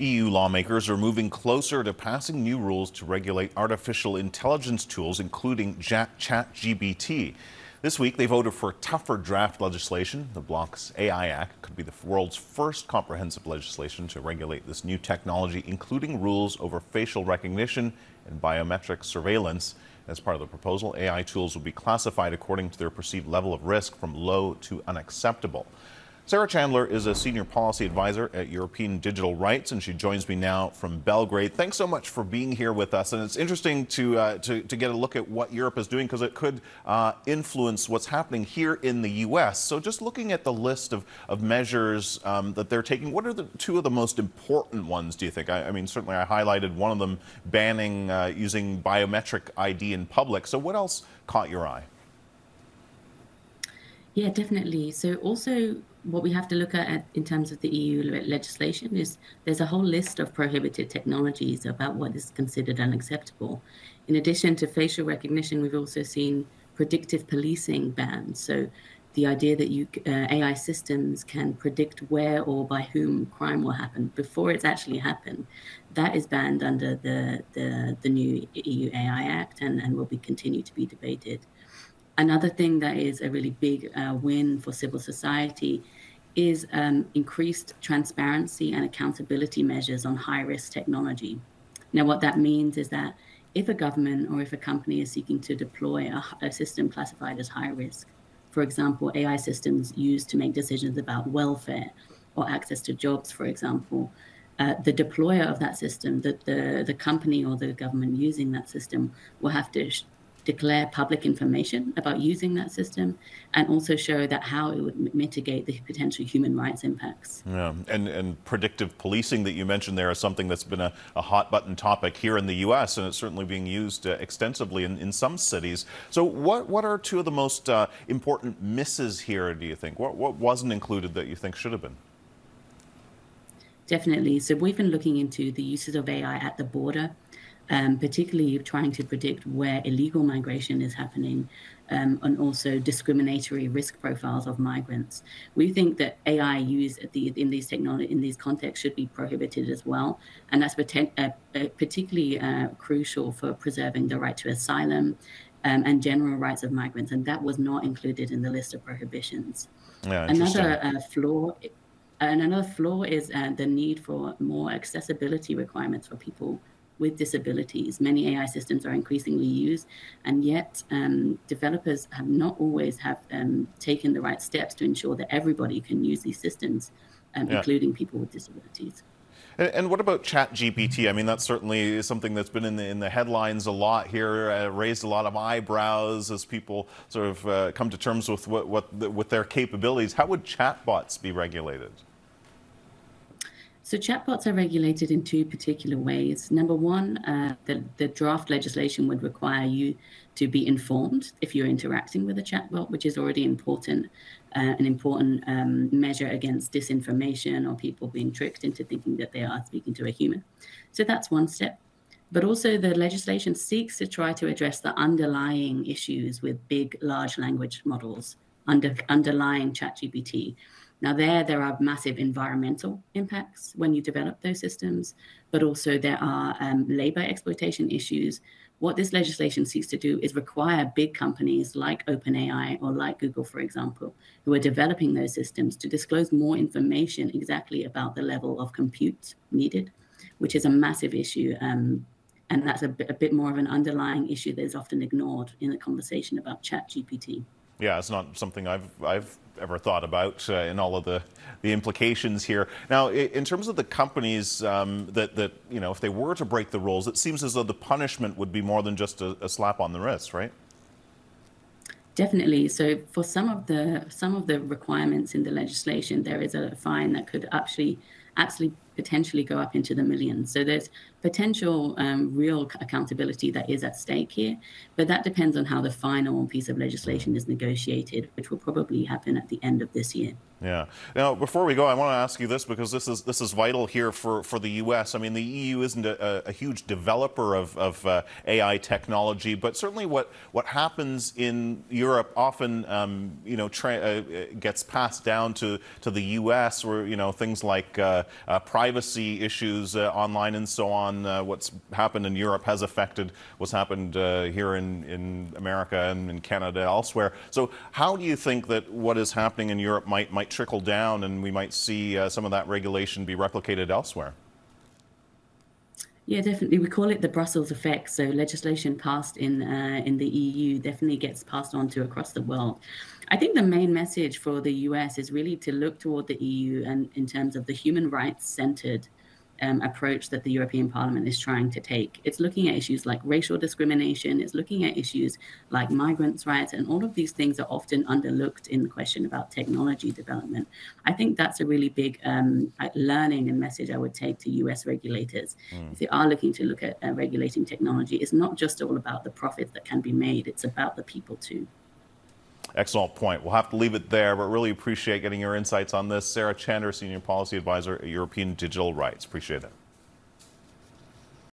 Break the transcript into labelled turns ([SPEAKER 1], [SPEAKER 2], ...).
[SPEAKER 1] EU lawmakers are moving closer to passing new rules to regulate artificial intelligence tools, including ChatGPT. This week, they voted for tougher draft legislation. The bloc's AI Act could be the world's first comprehensive legislation to regulate this new technology, including rules over facial recognition and biometric surveillance. As part of the proposal, AI tools will be classified according to their perceived level of risk from low to unacceptable. Sarah Chander is a senior policy advisor at European Digital Rights, and she joins me now from Belgrade. Thanks so much for being here with us. And it's interesting to uh, to, to, get a look at what Europe is doing because it could uh, influence what's happening here in the U.S. So, just looking at the list of, of measures um, that they're taking, what are the two of the most important ones, do you think? I, I mean, certainly I highlighted one of them banning uh, using biometric ID in public. So, what else caught your eye?
[SPEAKER 2] Yeah, definitely. So, also what we have to look at in terms of the EU legislation is there's a whole list of prohibited technologies about what is considered unacceptable. In addition to facial recognition, we've also seen predictive policing banned. So the idea that you uh, AI systems can predict where or by whom crime will happen before it's actually happened, that is banned under the the, the new EU AI Act and, and will be continue to be debated. Another thing that is a really big uh, win for civil society is um, increased transparency and accountability measures on high risk technology. Now, what that means is that if a government or if a company is seeking to deploy a, a system classified as high risk, for example, AI systems used to make decisions about welfare or access to jobs, for example, uh, the deployer of that system, the, the, the company or the government using that system will have to declare public information about using that system and also show that how it would mitigate the potential human rights impacts.
[SPEAKER 1] Yeah, and, and predictive policing that you mentioned there is something that's been a, a hot button topic here in the U.S. and it's certainly being used uh, extensively in, in some cities. So what, what are two of the most uh, important misses here, do you think? What, what wasn't included that you think should have been?
[SPEAKER 2] Definitely. So we've been looking into the uses of AI at the border um, particularly trying to predict where illegal migration is happening um, and also discriminatory risk profiles of migrants. We think that AI used the, in these technology in these contexts should be prohibited as well, and that's uh, uh, particularly uh, crucial for preserving the right to asylum um, and general rights of migrants, and that was not included in the list of prohibitions. Yeah, another uh, flaw. And another flaw is uh, the need for more accessibility requirements for people with disabilities. Many AI systems are increasingly used, and yet um, developers have not always have um, taken the right steps to ensure that everybody can use these systems, um, yeah. including people with disabilities.
[SPEAKER 1] And, and, what about ChatGPT? I mean, that's certainly something that's been in the, in the headlines a lot here, uh, raised a lot of eyebrows as people sort of uh, come to terms with what, what with their capabilities. How would chatbots be regulated?
[SPEAKER 2] So chatbots are regulated in two particular ways. Number one, uh, the, the draft legislation would require you to be informed if you're interacting with a chatbot, which is already important, uh, an important um, measure against disinformation or people being tricked into thinking that they are speaking to a human. So that's one step. But also, the legislation seeks to try to address the underlying issues with big, large language models under, underlying ChatGPT. Now, there, there are massive environmental impacts when you develop those systems, but also there are um, labor exploitation issues. What this legislation seeks to do is require big companies like OpenAI or like Google, for example, who are developing those systems to disclose more information exactly about the level of compute needed, which is a massive issue. Um, and that's a bit, a bit more of an underlying issue that is often ignored in the conversation about ChatGPT.
[SPEAKER 1] Yeah, it's not something I've I've ever thought about uh, in all of the the implications here. Now, in terms of the companies um, that that you know, if they were to break the rules, it seems as though the punishment would be more than just a, a slap on the wrist, right?
[SPEAKER 2] Definitely. So for some of the some of the requirements in the legislation, there is a fine that could actually actually potentially go up into the millions. So there's potential um, real accountability that is at stake here, but that depends on how the final piece of legislation is negotiated, which will probably happen at the end of this year.
[SPEAKER 1] Yeah. Now, before we go, I want to ask you this because this is this is vital here for, for the U.S. I mean, the EU isn't a, a huge developer of, of uh, AI technology, but certainly what what happens in Europe often, um, you know, uh, gets passed down to to the U.S. Where you know things like uh, uh privacy issues uh, online and so on. Uh, what's happened in Europe has affected what's happened here in in America and in Canada elsewhere. So, how do you think that what is happening in Europe might might might trickle down and we might see uh, some of that regulation be replicated elsewhere.
[SPEAKER 2] Yeah, definitely. We call it the Brussels effect. So legislation passed in uh, in the EU definitely gets passed on to across the world. I think the main message for the US is really to look toward the EU and in terms of the human rights centered um, approach that the European Parliament is trying to take. It's looking at issues like racial discrimination, it's looking at issues like migrants' rights, and all of these things are often underlooked in the question about technology development. I think that's a really big um, learning and message I would take to US regulators. Mm. If they are looking to look at uh, regulating technology, it's not just all about the profits that can be made, it's about the people too.
[SPEAKER 1] Excellent point. We'll have to leave it there, but really appreciate getting your insights on this. Sarah Chander, Senior Policy Advisor at European Digital Rights. Appreciate it.